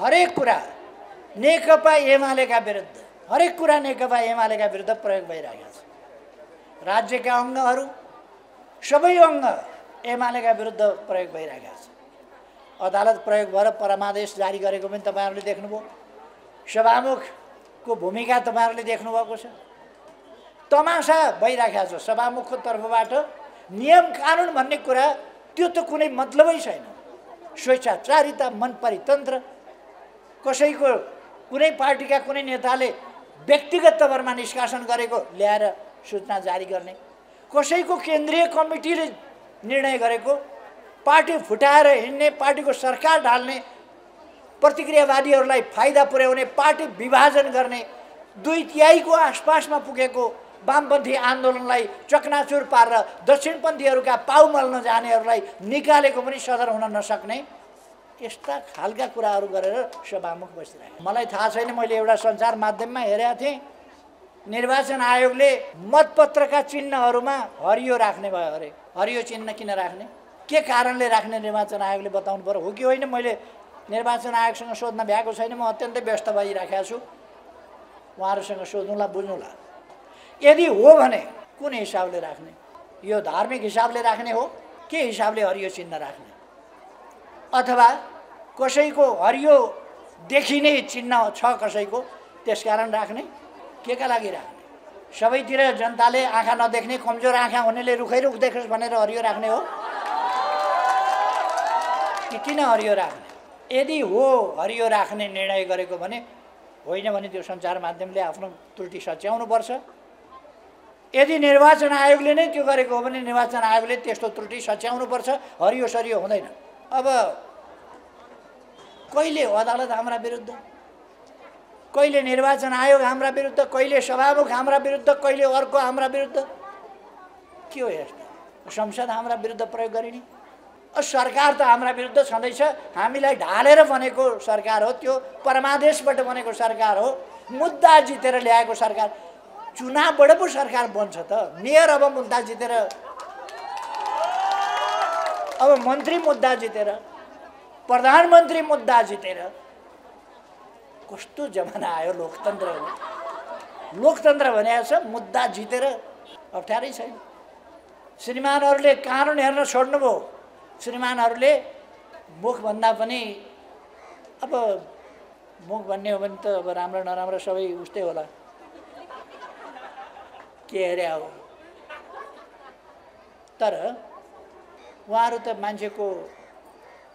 हरेक कुरा नेकपा एमालेका विरुद्ध हरेक कुरा नेकपा एमालेका विरुद्ध प्रयोग भइरहेको छ राज्यका अङ्गहरू सबै अङ्ग एमालेका विरुद्ध प्रयोग भइरहेका छ अदालत प्रयोग भएर परमादेश जारी गरेको पनि तपाईँहरूले देख्नुभयो। सभामुखको भूमिका तपाईँहरूले देख्नुभएको छ। तमासा भइराखेको छ। सभामुखको तर्फबाट नियम कानुन भन्ने कुरा त्यो त कुनै मतलबै छैन। स्वेच्छाचारिता मन परितन्त्र कसैको कुनै पार्टीका कुनै नेताले व्यक्तिगत तवरमा निष्कासन गरेको ल्याएर सूचना जारी गर्ने कसैको केन्द्रीय कमिटीले निर्णय गरेको पार्टी फुटाएर हिँड्ने पार्टीको सरकार ढाल्ने प्रतिक्रियावादीहरूलाई फाइदा पुर्याउने पार्टी विभाजन गर्ने दुई तिहाईको आसपासमा पुगेको वामपन्थी आन्दोलनलाई चकनाचुर पारेर दक्षिणपन्थीहरूका पाउ मल्न जानेहरूलाई निकालेको पनि सदर हुन नसक्ने यस्ता खालका कुराहरू गरेर सभामुख बसिरहेको मलाई थाहा छैन मैले एउटा सञ्चार माध्यममा हेरेको थिएँ। निर्वाचन आयोगले मतपत्रका चिन्हहरूमा हरियो राख्ने भयो अरे। हरियो चिन्ह किन राख्ने? के कारणले राख्ने निर्वाचन आयोगले बताउनु पऱ्यो हो कि होइन मैले निर्वाचन आयोगसँग सोध्न भ्याएको छैन म अत्यन्तै व्यस्त भइराखेको छु। उहाँहरूसँग सोध्नुला बुझ्नुला। यदि हो भने कुन हिसाबले राख्ने? यो धार्मिक हिसाबले राख्ने हो? के हिसाबले हरियो चिन्ह राख्ने? अथवा कसैको हरियो देखिने चिन्ह छ कसैको त्यसकारण राख्ने के का लागि राख्ने? सबैतिर जनताले आँखा नदेख्ने कमजोर आँखा हुनेले रुखै रुख देखोस् भनेर हरियो राख्ने हो। कि किन हरियो राख्ने? यदि हो हरियो राख्ने निर्णय गरेको भने होइन भने त्यो सञ्चार माध्यमले आफ्नो त्रुटि सच्याउनुपर्छ। यदि निर्वाचन आयोगले नै त्यो गरेको हो भने निर्वाचन आयोगले त्यस्तो त्रुटि सच्याउनुपर्छ। हरियो सरियो हुँदैन। अब कहिले अदालत हाम्रा विरुद्ध? कहिले निर्वाचन आयोग हाम्रा विरुद्ध? कहिले सभामुख हाम्रा विरुद्ध? कहिले अर्को हाम्रा विरुद्ध? के हो यस्तो? संसद हाम्रा विरुद्ध प्रयोग गरिने? सरकार त हाम्रा विरुद्ध छँदैछ। हामीलाई ढालेर बनेको सरकार हो त्यो। परमादेशबाट बनेको सरकार हो। मुद्दा जितेर ल्याएको सरकार। चुनावबाट पो सरकार बन्छ त। मेयर अब मुद्दा जितेर अब मन्त्री मुद्दा जितेर प्रधानमन्त्री मुद्दा जितेर कस्तो जमाना आयो लोकतन्त्र लोकतन्त्र भनेको छ मुद्दा जितेर अप्ठ्यारै छैन श्रीमानहरूले कानुन हेर्न छोड्नुभयो श्रीमानहरूले मुखभन्दा पनि अब मुख भन्ने हो भने त अब राम्रो नराम्रो सबै उस्तै होला के अरे हो तर उहाँहरू त मान्छेको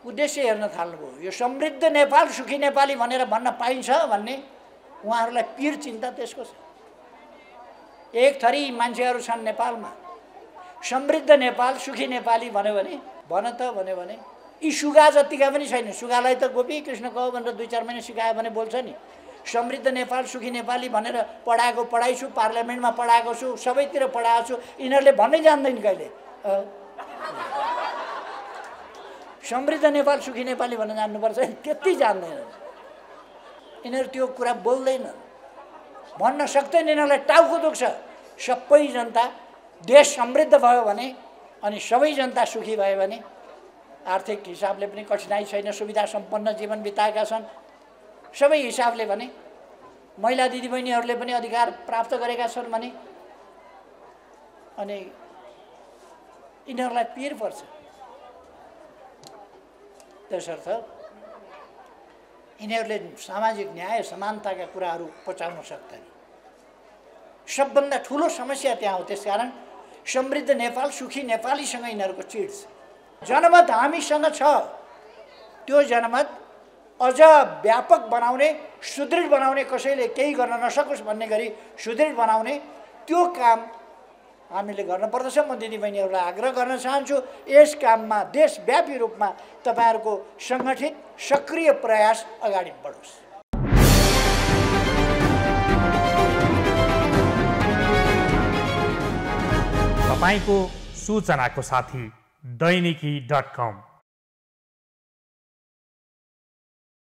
उद्देश्य हेर्न थाल्नुभयो। यो समृद्ध नेपाल सुखी नेपाली भनेर भन्न पाइन्छ भन्ने उहाँहरूलाई पिर चिन्ता त्यसको छ। एक थरी मान्छेहरू छन् नेपालमा। समृद्ध नेपाल सुखी नेपाली भन्यो भने भन त भन्यो भने यी सुगा जतिका पनि छैन। सुगालाई त गोपी कृष्ण कह भनेर दुई चार महिना सिकायो भने बोल्छ नि। समृद्ध नेपाल सुखी नेपाली भनेर पढाएको पढाइछु पार्लियामेन्टमा पढाएको छु सबैतिर पढाएको छु। यिनीहरूले भन्नै जान्दैन कहिले। समृद्ध नेपाल सुखी नेपाली भन्न जान्नुपर्छ। त्यति जान्दैनन् यिनीहरू त्यो कुरा बोल्दैनन् भन्न सक्दैन यिनीहरूलाई टाउको दुख्छ। सबै जनता देश समृद्ध भयो भने अनि सबै जनता सुखी भयो भने आर्थिक हिसाबले पनि कठिनाइ छैन सुविधा सम्पन्न जीवन बिताएका छन्। सबै हिसाबले भने महिला दिदीबहिनीहरूले पनि अधिकार प्राप्त गरेका छन् भने अनि यिनीहरूलाई पिर पर्छ। त्यसर्थ यिनीहरूले सामाजिक न्याय समानताका कुराहरू पचाउन सक्दैन सबभन्दा ठुलो समस्या त्यहाँ हो त्यसकारण समृद्ध नेपाल सुखी नेपालीसँग यिनीहरूको चिड छ जनमत हामीसँग छ त्यो जनमत अझ व्यापक बनाउने सुदृढ बनाउने कसैले केही गर्न नसकोस् भन्ने गरी सुदृढ बनाउने त्यो काम हामीले गर्नुपर्दछ। म दिदीबहिनीहरूलाई आग्रह गर्न चाहन्छु यस काममा देशव्यापी रूपमा तपाईँहरूको सङ्गठित सक्रिय प्रयास अगाडि बढोस्। तपाईँको सूचनाको साथी दैनिकी डट कम।